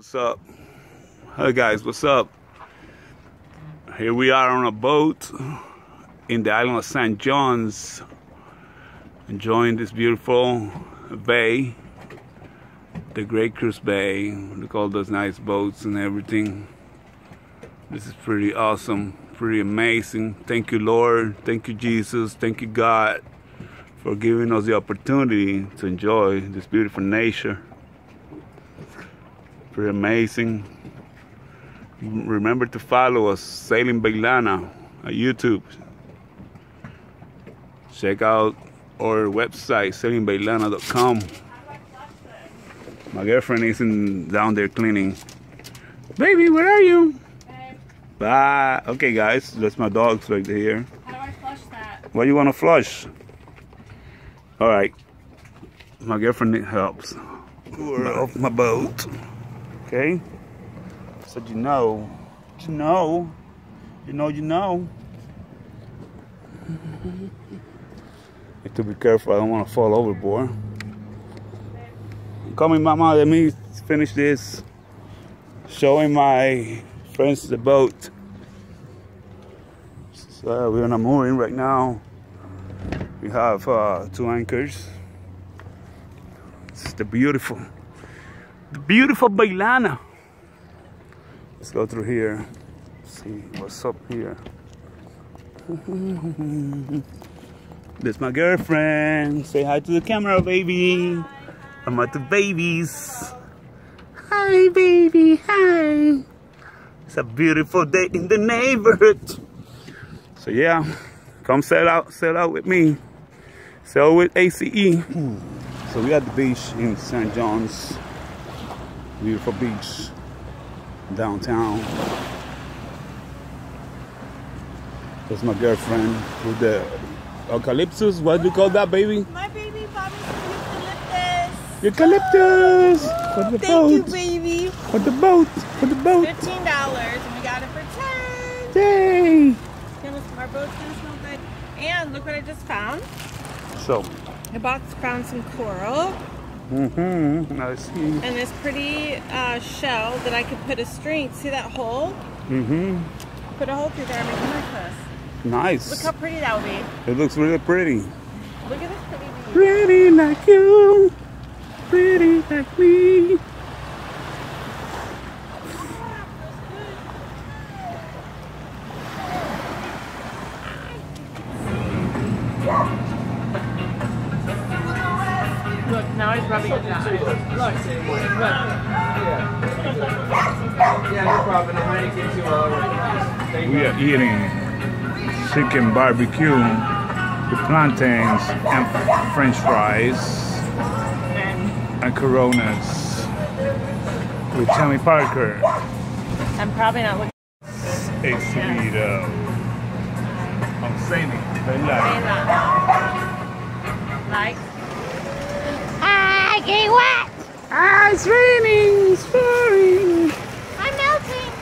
What's up? Hey guys, what's up? Here we are on a boat in the island of St. John's, enjoying this beautiful bay, the Great Cruz Bay. Look at all those nice boats and everything. This is pretty awesome, pretty amazing. Thank you, Lord. Thank you, Jesus. Thank you, God, for giving us the opportunity to enjoy this beautiful nature pretty amazing. Remember to follow us, Sailing Baylana, on YouTube. Check out our website, sailingbaylana.com. My girlfriend is in, down there cleaning. Baby, where are you? Hey, Bye. Okay, guys, that's my dogs right here. how do I flush that? Why you want to flush? All right. My girlfriend helps. Off my boat. Okay. So you know, you know, you know, you know. Need to be careful. I don't want to fall overboard. Come in, Mama. Let me finish this. Showing my friends the boat. So we're on a mooring right now. We have uh, two anchors. It's the beautiful, beautiful Baylana. Let's go through here. See what's up here. This my girlfriend. Say hi to the camera, baby. I'm at the babies. Hi, baby. Hi. It's a beautiful day in the neighborhood. So yeah, come sail out, sail out with me. Sail with ACE. So we at the beach in St. John's. Beautiful beach downtown. That's my girlfriend with the eucalyptus. What do you call that, baby? My baby some eucalyptus. Eucalyptus for the Thank boat. you, baby. For the boat. For the boat. Fifteen dollars, and we got it for ten. Yay! Our boat's gonna smell good. And look what I just found. So, I bought found some coral mm-hmm. I see. and this pretty uh, shell that I could put a string. See that hole? Mm-hmm. Put a hole through there and make a necklace. Nice. Look how pretty that would be. It looks really pretty. Look at this pretty bee. Pretty like you, pretty like me. Now he's rubbing his eyes. Look, look. Yeah, no problem. I'm ready to get you all right. We are eating chicken barbecue with plantains and french fries and coronas with Tammy Parker. I'm probably not looking A sweeto. I'm saying it. They at like. That. Like, I get wet. Ah, it's raining. It's pouring. I'm melting.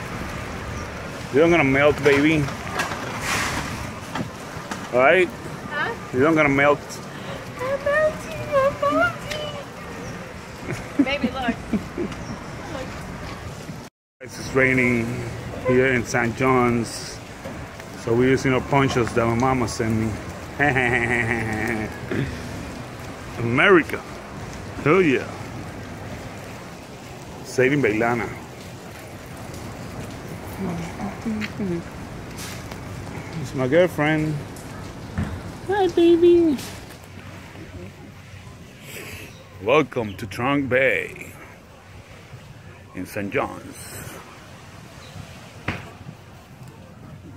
You're not gonna melt, baby. All right? huh? You're not gonna melt. I'm melting. I'm melting. Baby, look. It's raining here in St. John's. So we're using our ponchos that my mama sent me. America. Hell yeah. Saving Baylana. It's my girlfriend. Hi, baby. Welcome to Trunk Bay in St. John's.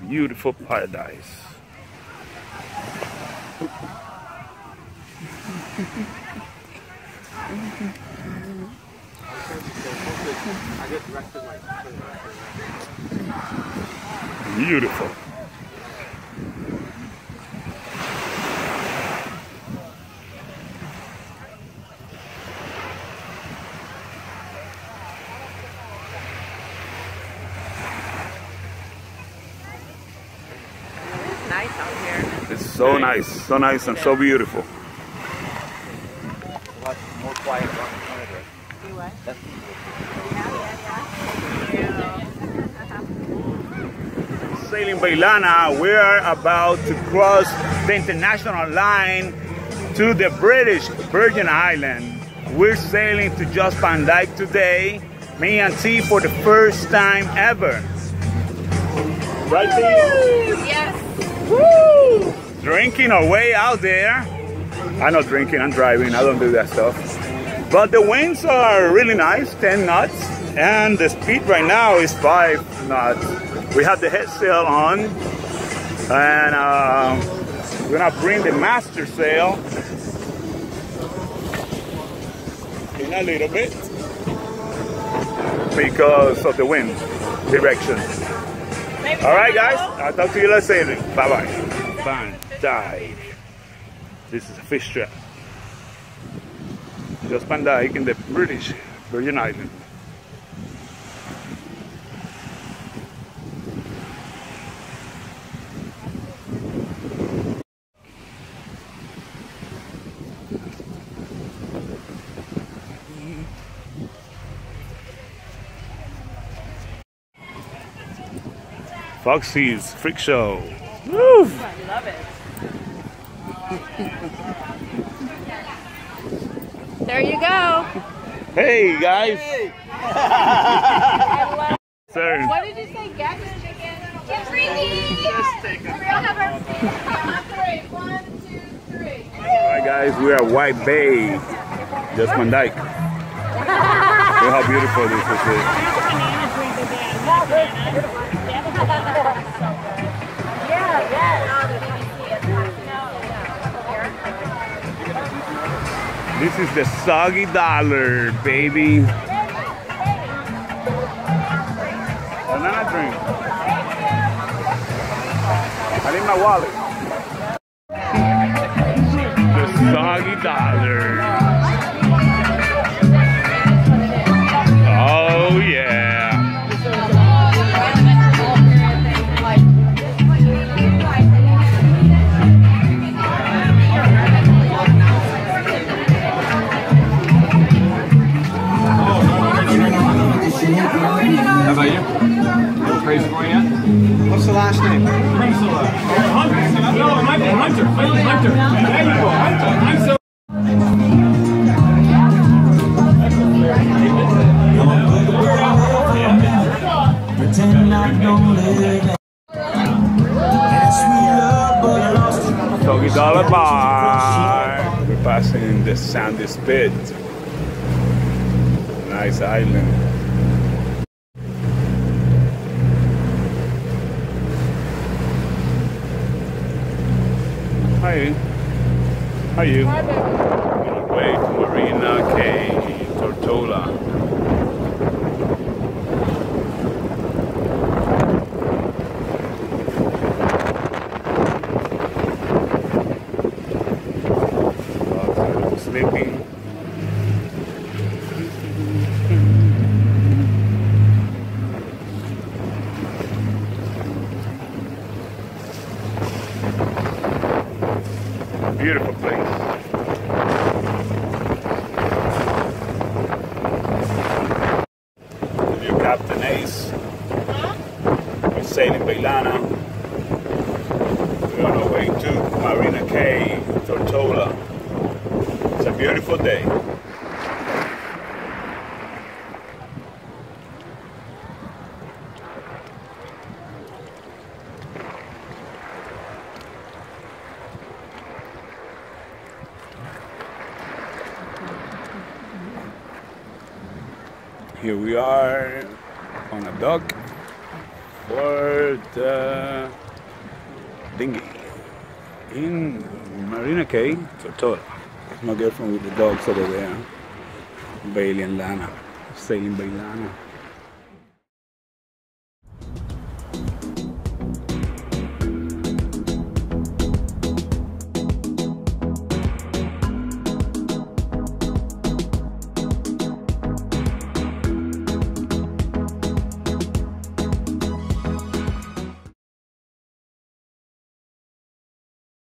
Beautiful paradise. Beautiful. It's nice out here. It's so nice, so nice and so beautiful. Sailing by yeah. Sailing Baylana, we are about to cross the international line to the British Virgin Island. We're sailing to Jost Van Dyke today, me and T for the first time ever. Right, T? Yes. Woo! Drinking our way out there. I'm not drinking, I'm driving, I don't do that stuff. But the winds are really nice, 10 knots. And the speed right now is 5 knots. We have the head sail on. And uh, we're gonna bring the master sail in a little bit because of the wind direction. Maybe All right, guys. I'll talk to you later. Bye bye. Van Dyke. This is a fish trap. Jost Van Dyke in the British Virgin Islands. Foxy's Freak Show. Woo! I love it. There you go. Hey guys. Sir. What did you say? Gagged chicken? Get freaky! We all have our three. One, two, three. Alright guys, we are White Bay. Jost Van Dyke. Look how beautiful this is. This is the soggy dollar, baby. Banana drink. I need my wallet. The soggy dollar. The sandy spit. Nice island. Hi. How are you? On our way to Marina Cay, Tortola. Dogs are sleeping. Beautiful place. New Captain Ace. We're sailing Baylana. We're on our way to Marina Cay, Tortola. It's a beautiful day. Here we are on a dock for the dinghy in Marina Cay, Tortola. My girlfriend with the dogs over there, Bailey and Lana, sailing Baylana.